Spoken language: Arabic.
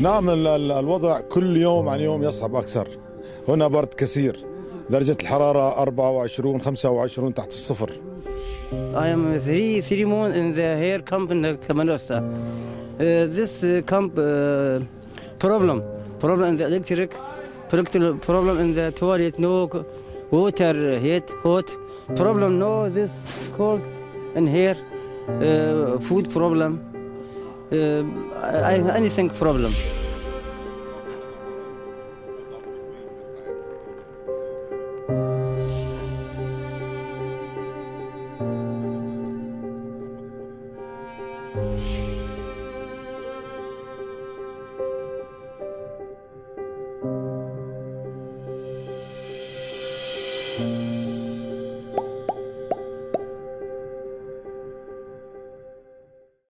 نعم ال- ال- الوضع كل يوم عن يوم يصعب أكثر هنا برد كثير درجة الحرارة 24 25 تحت الصفر I am three three months in the hair camp in the. Uh, this uh, camp uh, problem problem in the electric problem in the toilet no water heat hot problem no this cold in here uh, food problem uh, anything problem. Thank